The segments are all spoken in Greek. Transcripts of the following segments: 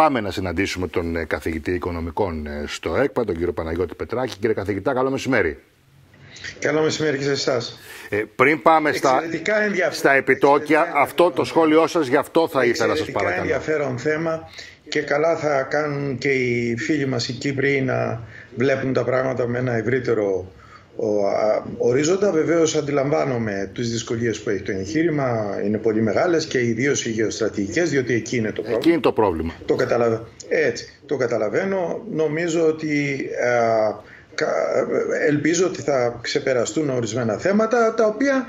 Πάμε να συναντήσουμε τον ε, καθηγητή οικονομικών ε, στο ΕΚΠΑ, τον κύριο Παναγιώτη Πετράκη. Κύριε καθηγητά, καλό μεσημέρι. Καλό μεσημέρι και σε εσάς. Ε, πριν πάμε στα, στα επιτόκια, αυτό το σχόλιο σας, γι' αυτό θα ήθελα να σας παρακαλώ. Είναι ενδιαφέρον θέμα και καλά θα κάνουν και οι φίλοι μας οι Κύπροι να βλέπουν τα πράγματα με ένα ευρύτερο ορίζοντα. Βεβαίως αντιλαμβάνομαι τις δυσκολίες που έχει το εγχείρημα, είναι πολύ μεγάλες και ιδίως οι γεωστρατηγικές, διότι εκεί είναι το πρόβλημα. Εκεί είναι το πρόβλημα. Το καταλαβαίνω. Έτσι, το καταλαβαίνω. Νομίζω ότι ελπίζω ότι θα ξεπεραστούν ορισμένα θέματα τα οποία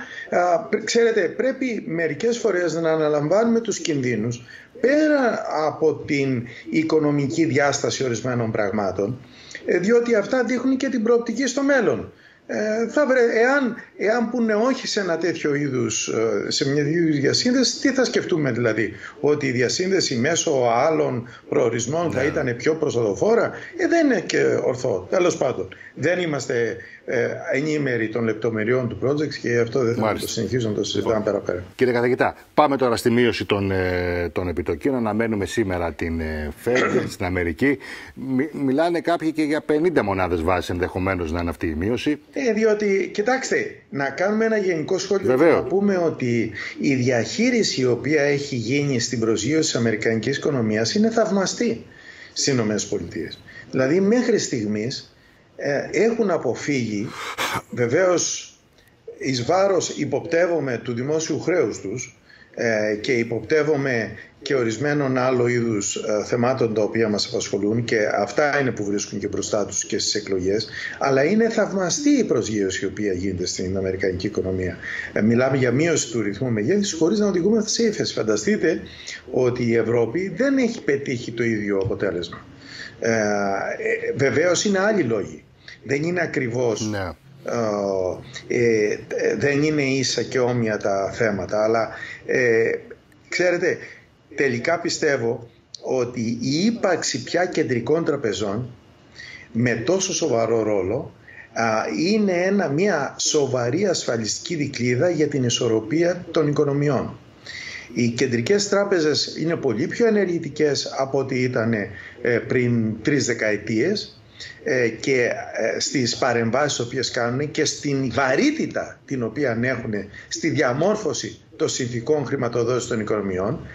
ξέρετε πρέπει μερικές φορές να αναλαμβάνουμε τους κινδύνους πέρα από την οικονομική διάσταση ορισμένων πραγμάτων ε, διότι αυτά δείχνουν και την προοπτική στο μέλλον. Ε, θα βρε, εάν, εάν πούνε όχι σε ένα τέτοιο είδους, ε, σε μια τέτοια διασύνδεση, τι θα σκεφτούμε δηλαδή, ότι η διασύνδεση μέσω άλλων προορισμών θα ναι. ήταν πιο προσοδοφόρα, ε, δεν είναι και ορθό, τέλος πάντων. Δεν είμαστε ε, ενήμεροι των λεπτομεριών του project και αυτό δεν θα το συνεχίσω να το συζητάμε λοιπόν, πέρα-πέρα. Κύριε καθηγητά, πάμε τώρα στη μείωση των, ε, των επιτοκίων. Αναμένουμε σήμερα την ε, FED στην Αμερική. μιλάνε κάποιοι και για 50 μονάδες βάσης ενδεχομένως να είναι αυτή η μείωση. Ε, διότι, κοιτάξτε, να κάνουμε ένα γενικό σχόλιο και να πούμε ότι η διαχείριση η οποία έχει γίνει στην προσγείωση της Αμερικανικής οικονομίας είναι θαυμαστή στις ΗΠΑ. Δηλαδή, μέχρι στιγμής ε, έχουν αποφύγει βεβαίως εις βάρος υποπτεύομαι του δημόσιου χρέους τους ε, και υποπτεύομαι και ορισμένων άλλων είδους ε, θεμάτων τα οποία μας απασχολούν και αυτά είναι που βρίσκουν και μπροστά τους και στις εκλογές αλλά είναι θαυμαστή η προσγείωση η οποία γίνεται στην Αμερικανική οικονομία. μιλάμε για μείωση του ρυθμού μεγέθυνσης χωρίς να οδηγούμε σε ύφεση. Φανταστείτε ότι η Ευρώπη δεν έχει πετύχει το ίδιο αποτέλεσμα. Ε, βεβαίως είναι άλλοι λόγοι δεν είναι ακριβώς ναι. Ε, δεν είναι ίσα και όμοια τα θέματα αλλά ε, ξέρετε τελικά πιστεύω ότι η ύπαρξη πια κεντρικών τραπεζών με τόσο σοβαρό ρόλο είναι ένα, μια σοβαρή ασφαλιστική δικλίδα για την ισορροπία των οικονομιών. Οι κεντρικές τράπεζες είναι πολύ πιο ενεργητικές από ό,τι ήταν ε, πριν τρεις δεκαετίες ε, και ε, στις παρεμβάσεις τις οποίες κάνουν και στην βαρύτητα την οποία έχουν στη διαμόρφωση των συνθηκών χρηματοδότησης των οικονομιών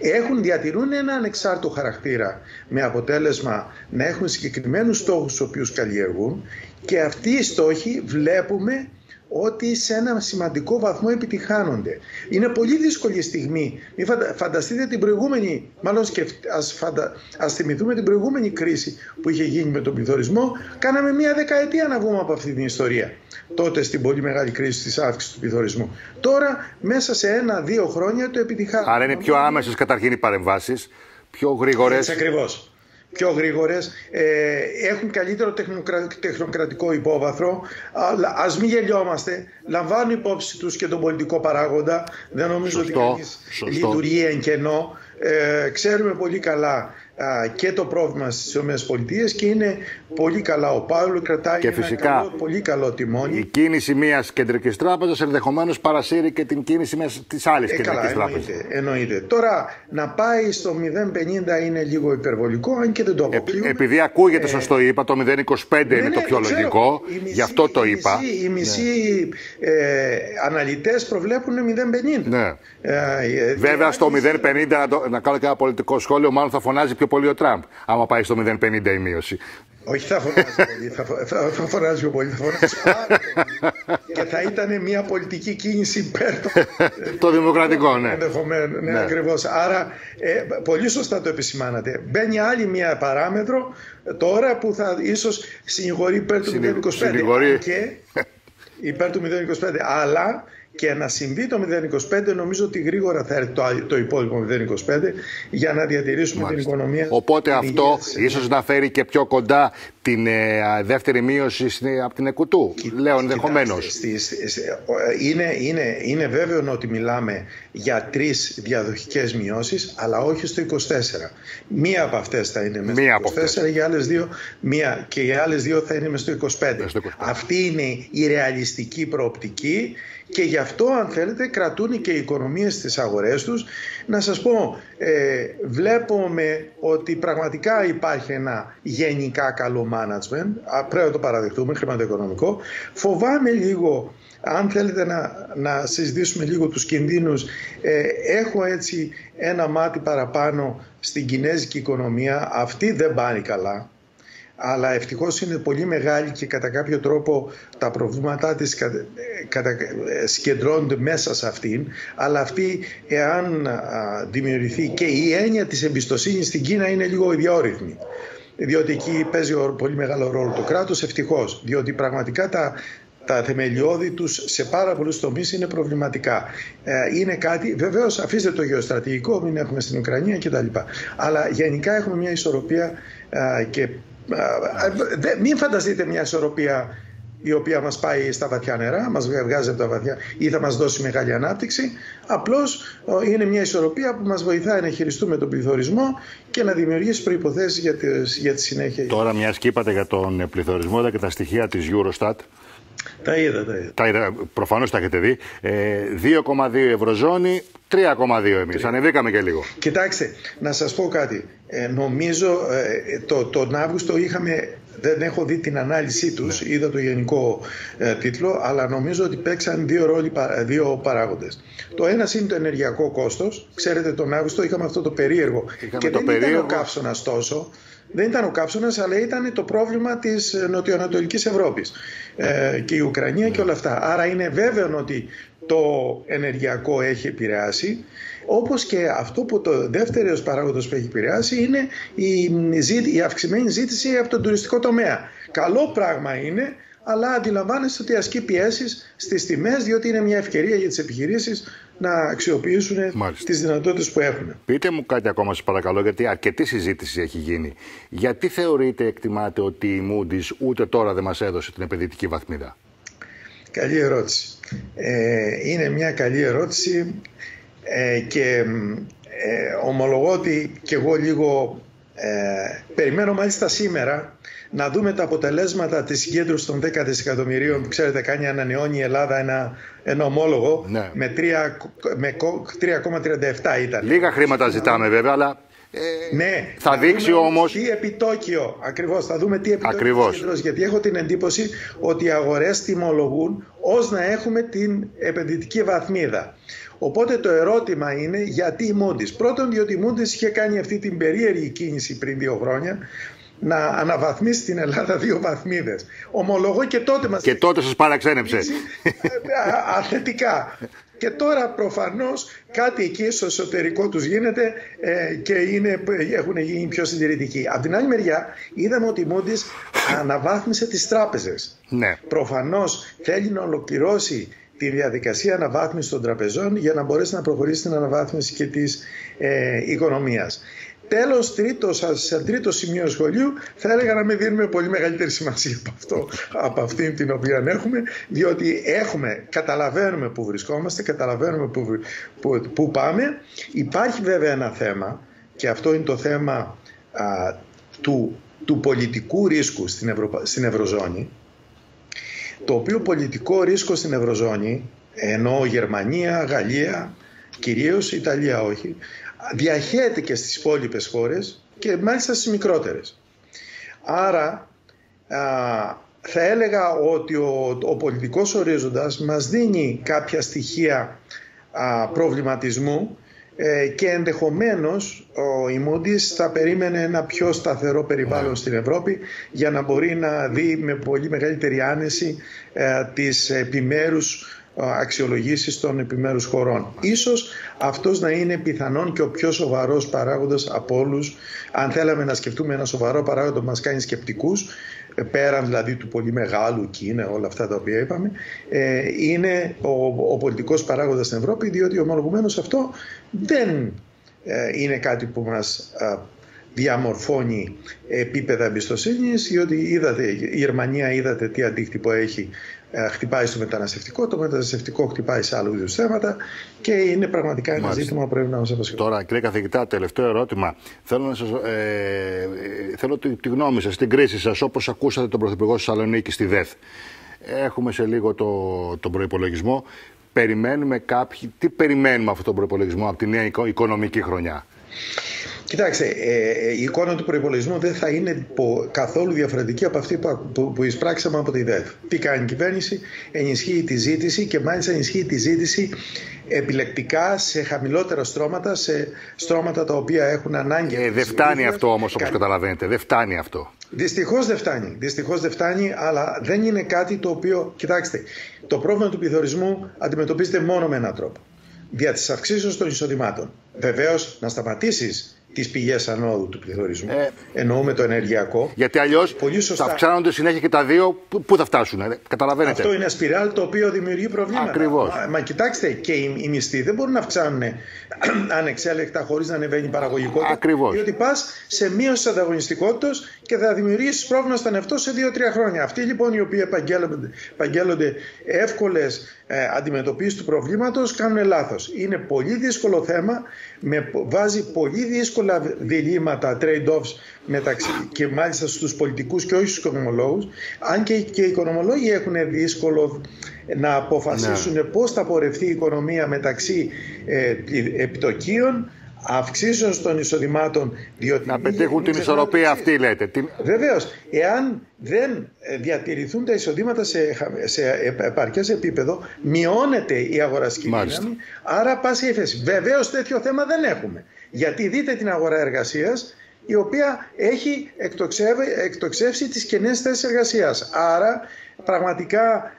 έχουν, διατηρούν ένα ανεξάρτητο χαρακτήρα με αποτέλεσμα να έχουν συγκεκριμένους στόχους τους οποίους καλλιεργούν και αυτοί οι στόχοι βλέπουμε ότι σε ένα σημαντικό βαθμό επιτυχάνονται. Είναι πολύ δύσκολη στιγμή. Μην φανταστείτε την προηγούμενη, μάλλον ας, φαντα... ας θυμηθούμε την προηγούμενη κρίση που είχε γίνει με τον πληθωρισμό. Κάναμε μία δεκαετία να βγούμε από αυτή την ιστορία. Τότε στην πολύ μεγάλη κρίση της αύξησης του πληθωρισμού. Τώρα μέσα σε ένα-δύο χρόνια το επιτυχάνουμε. Άρα είναι πιο άμεσες καταρχήν οι παρεμβάσεις, πιο γρήγορες. Έτσι ακριβώς πιο γρήγορες, ε, έχουν καλύτερο τεχνοκρατικό υπόβαθρο, αλλά ας μην γελιόμαστε, λαμβάνουν υπόψη τους και τον πολιτικό παράγοντα, δεν νομίζω ότι κανείς λειτουργεί εν κενό, ε, ξέρουμε πολύ καλά και το πρόβλημα στις ΗΠΑ και είναι πολύ καλά ο Πάουλο, κρατάει και φυσικά, ένα καλό, πολύ καλό τιμόνι. Η κίνηση μιας κεντρικής τράπεζας ενδεχομένως παρασύρει και την κίνηση μιας της άλλης ε, κεντρικής τράπεζας. Εννοείται. Τώρα να πάει στο 0,50 είναι λίγο υπερβολικό, αν και δεν το αποκλείουμε. επειδή ακούγεται ε, σωστό είπα, το 0,25 ναι, είναι ναι, το πιο λογικό, μισή, γι' αυτό το είπα. Οι μισοί ναι. ε, αναλυτές προβλέπουν 0,50. Ναι. Ε, Βέβαια στο 0,50 να, το, να κάνω και ένα πολιτικό σχόλιο, μάλλον θα φωνάζει πιο πολύ ο Τραμπ, άμα πάει στο 0,50 η μείωση. Όχι, θα φωνάζει πολύ. Θα, θα, θα φωνάζει πιο πολύ. Θα φωνάζει πάρα πολύ. Και θα ήταν μια πολιτική κίνηση υπέρ το δημοκρατικό, ναι. Ενδεχομένω, ναι, ναι. ακριβώς. Άρα, ε, πολύ σωστά το επισημάνατε. Μπαίνει άλλη μια παράμετρο τώρα που θα ίσως συνηγορεί υπέρ του 0,25. Και υπέρ του 0,25. Αλλά και να συμβεί το 0,25 νομίζω ότι γρήγορα θα έρθει το, το υπόλοιπο 0,25 για να διατηρήσουμε την οικονομία. Οπότε αυτό ίσως να φέρει και πιο κοντά την ε, δεύτερη μείωση από την Εκουτού. Λέω ενδεχομένως. Είναι, είναι, είναι βέβαιο ότι μιλάμε για τρεις διαδοχικές μειώσεις, αλλά όχι στο 24. Μία από αυτές θα είναι μέσα στο 24, για άλλες δύο, μία, και οι άλλες δύο θα είναι μέσα στο 25. Αυτή είναι η ρεαλιστική προοπτική και γι' αυτό αν θέλετε κρατούν και οι οικονομίες στις αγορές τους. Να σας πω, ε, βλέπουμε ότι πραγματικά υπάρχει ένα γενικά καλό management, πρέπει να το παραδεχτούμε, χρηματοοικονομικό. Φοβάμαι λίγο, αν θέλετε να, να συζητήσουμε λίγο τους κινδύνους, ε, έχω έτσι ένα μάτι παραπάνω στην κινέζικη οικονομία, αυτή δεν πάει καλά αλλά ευτυχώς είναι πολύ μεγάλη και κατά κάποιο τρόπο τα προβλήματά της κατα... συγκεντρώνονται μέσα σε αυτήν. Αλλά αυτή εάν δημιουργηθεί και η έννοια της εμπιστοσύνης στην Κίνα είναι λίγο ιδιόρυθμη διότι εκεί παίζει πολύ μεγάλο ρόλο το κράτος ευτυχώς διότι πραγματικά τα, τα θεμελιώδη τους σε πάρα πολλούς τομείς είναι προβληματικά. Ε, είναι κάτι, βεβαίως αφήστε το γεωστρατηγικό, μην έχουμε στην Ουκρανία κτλ. Αλλά γενικά έχουμε μια ισορροπία και μην φανταστείτε μια ισορροπία η οποία μας πάει στα βαθιά νερά, μας βγάζει από τα βαθιά ή θα μας δώσει μεγάλη ανάπτυξη. Απλώς είναι μια ισορροπία που μας βοηθάει να χειριστούμε τον πληθωρισμό και να δημιουργήσει προϋποθέσεις για τη, για τη συνέχεια. Τώρα μιας είπατε για τον πληθωρισμό και τα στοιχεία της Eurostat; Τα είδα, τα είδα. Τα είδα προφανώς τα έχετε δει. Ε, 2,2 ευρωζώνη, 3,2 εμείς. Ανεβήκαμε και λίγο. Κοιτάξτε, να σας πω κάτι. Ε, νομίζω ε, το, τον Αύγουστο είχαμε δεν έχω δει την ανάλυση τους, ναι. είδα το γενικό ε, τίτλο, αλλά νομίζω ότι παίξαν δύο, ρόλοι, δύο παράγοντες. Το ένα είναι το ενεργειακό κόστος. Ξέρετε, τον Αύγουστο είχαμε αυτό το περίεργο. και το δεν περίεργο... ήταν ο καύσωνας τόσο. Δεν ήταν ο καύσωνας, αλλά ήταν το πρόβλημα της νοτιοανατολικής Ευρώπης ε, και η Ουκρανία και όλα αυτά. Άρα είναι βέβαιο ότι το ενεργειακό έχει επηρεάσει. Όπως και αυτό που το δεύτερος παράγοντας που έχει επηρεάσει είναι η, η αυξημένη ζήτηση από τον τουριστικό τομέα. Καλό πράγμα είναι, αλλά αντιλαμβάνεστε ότι ασκεί πιέσεις στις τιμές, διότι είναι μια ευκαιρία για τις επιχειρήσεις να αξιοποιήσουν τις δυνατότητες που έχουν. Πείτε μου κάτι ακόμα, σας παρακαλώ, γιατί αρκετή συζήτηση έχει γίνει. Γιατί θεωρείτε, εκτιμάτε, ότι η Moody's ούτε τώρα δεν μας έδωσε την επενδυτική βαθμίδα; Καλή ερώτηση. Ε, είναι μια καλή ερώτηση ε, και ε, ομολογώ ότι και εγώ λίγο ε, περιμένω μάλιστα σήμερα να δούμε τα αποτελέσματα της συγκέντρωσης των 10 δισεκατομμυρίων που ξέρετε κάνει ανανεώνει η Ελλάδα ένα, ένα ομόλογο ναι. με 3,37 ήταν. Λίγα χρήματα ζητάμε βέβαια αλλά ε, ναι, θα δείξει όμω. Τι επιτόκιο, ακριβώς. Θα δούμε τι επιτόκιο ακριβώς. Γιατί έχω την εντύπωση ότι οι αγορές τιμολογούν ως να έχουμε την επενδυτική βαθμίδα. Οπότε το ερώτημα είναι γιατί η Moody's. Πρώτον, διότι η Moody's είχε κάνει αυτή την περίεργη κίνηση πριν δύο χρόνια να αναβαθμίσει την Ελλάδα δύο βαθμίδες. Ομολογώ και τότε μας... Και τότε σας παραξένεψε. Ε, αθετικά. Και τώρα προφανώς κάτι εκεί στο εσωτερικό τους γίνεται ε, και είναι, έχουν γίνει πιο συντηρητικοί. Από την άλλη μεριά είδαμε ότι η Moody's αναβάθμισε τις τράπεζες. Ναι. Προφανώς θέλει να ολοκληρώσει τη διαδικασία αναβάθμισης των τραπεζών για να μπορέσει να προχωρήσει την αναβάθμιση και της ε, οικονομίας. Τέλος, τρίτος, σε τρίτο σημείο σχολείου, θα έλεγα να μην δίνουμε πολύ μεγαλύτερη σημασία από, αυτό, από αυτήν την οποία έχουμε, διότι έχουμε, καταλαβαίνουμε που βρισκόμαστε, καταλαβαίνουμε που, που, που πάμε. Υπάρχει βέβαια ένα θέμα, και αυτό είναι το θέμα α, του, του πολιτικού ρίσκου στην, στην Ευρωζώνη, το οποίο πολιτικό ρίσκο στην Ευρωζώνη, ενώ Γερμανία, Γαλλία, κυρίως Ιταλία όχι, διαχέεται και στις υπόλοιπες χώρες και μάλιστα στις μικρότερες. Άρα θα έλεγα ότι ο, ο πολιτικός ορίζοντας μας δίνει κάποια στοιχεία προβληματισμού ε, και ενδεχομένως ο Ιμούντις θα περίμενε ένα πιο σταθερό περιβάλλον ναι. στην Ευρώπη για να μπορεί να δει με πολύ μεγαλύτερη άνεση ε, τις επιμέρους αξιολογήσεις των επιμέρους χωρών. Ίσως αυτός να είναι πιθανόν και ο πιο σοβαρός παράγοντας από όλους. Αν θέλαμε να σκεφτούμε ένα σοβαρό παράγοντα που μας κάνει σκεπτικούς, ε, πέραν δηλαδή του πολύ μεγάλου Κίνα, όλα αυτά τα οποία είπαμε, ε, είναι ο, ο πολιτικός παράγοντας στην Ευρώπη, διότι ομολογουμένως αυτό δεν ε, είναι κάτι που μας διαμορφώνει επίπεδα εμπιστοσύνης, διότι είδατε, η Γερμανία είδατε τι αντίκτυπο έχει ε, χτυπάει στο μεταναστευτικό, το μεταναστευτικό χτυπάει σε άλλους είδου θέματα και είναι πραγματικά ένα Μάλιστα. ζήτημα που πρέπει να μας απασχολήσει. Τώρα, κύριε καθηγητά, τελευταίο ερώτημα. Θέλω, να σας, ε, θέλω τη, τη γνώμη σας, την κρίση σας, όπως ακούσατε τον Πρωθυπουργό Θεσσαλονίκης στη ΔΕΘ. Έχουμε σε λίγο το, τον προπολογισμό. Περιμένουμε κάποιοι. Τι περιμένουμε αυτόν τον προπολογισμό από τη νέα οικονομική χρονιά; Κοιτάξτε, ε, ε, η εικόνα του προπολογισμού δεν θα είναι καθόλου διαφορετική από αυτή που, που, που εισπράξαμε από τη ΔΕΘ. Τι κάνει η κυβέρνηση, ενισχύει τη ζήτηση και μάλιστα ενισχύει τη ζήτηση επιλεκτικά σε χαμηλότερα στρώματα, σε στρώματα τα οποία έχουν ανάγκη. Ε, δεν φτάνει αυτό όμως, όπως καταλαβαίνετε. Δεν φτάνει αυτό. Δυστυχώς δεν φτάνει. Δυστυχώς δεν φτάνει, αλλά δεν είναι κάτι το οποίο. Κοιτάξτε, το πρόβλημα του πληθωρισμού αντιμετωπίζεται μόνο με έναν τρόπο. Δια της αυξήσεως των εισοδημάτων. Βεβαίως, να σταματήσεις τις πηγές ανόδου του πληθωρισμού. Ε, Εννοούμε το ενεργειακό. Γιατί αλλιώς θα αυξάνονται συνέχεια και τα δύο. Πού θα φτάσουν, ε, καταλαβαίνετε. Αυτό είναι σπιράλ το οποίο δημιουργεί προβλήματα. Ακριβώς. Μα, μα, κοιτάξτε, και οι, οι μισθοί δεν μπορούν να αυξάνουν ανεξέλεκτα χωρίς να ανεβαίνει η παραγωγικότητα. Ακριβώς. Διότι πας σε μείωση ανταγωνιστικότητας και θα δημιουργήσεις πρόβλημα στον εαυτό σε 2-3 χρόνια. Αυτοί λοιπόν οι οποίοι επαγγέλλονται εύκολες ε, αντιμετωπίσεις του προβλήματος κάνουν λάθος. Είναι πολύ δύσκολο θέμα, με, βάζει πολύ δύσκολα διλήμματα, trade-offs μεταξύ και μάλιστα στους πολιτικούς και όχι στους οικονομολόγους, αν και, και οι οικονομολόγοι έχουν δύσκολο να αποφασίσουν ναι. πώς θα πορευτεί η οικονομία μεταξύ ε, επιτοκίων αυξήσεων των εισοδημάτων. Διότι να πετύχουν την ισορροπία αυτή, λέτε. Βεβαίως, εάν δεν διατηρηθούν τα εισοδήματα σε, σε επαρκές επίπεδο, μειώνεται η αγοραστική δύναμη. Άρα, πάση ύφεση. Βεβαίως, τέτοιο θέμα δεν έχουμε. Γιατί δείτε την αγορά εργασίας, η οποία έχει εκτοξεύσει τις κενές θέσεις εργασίας. Άρα πραγματικά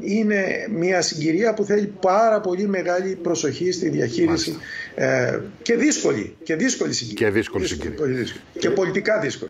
είναι μια συγκυρία που θέλει πάρα πολύ μεγάλη προσοχή στη διαχείριση ε, και δύσκολη, και δύσκολη συγκυρία. Και δύσκολη συγκυρία. Και πολιτικά δύσκολη.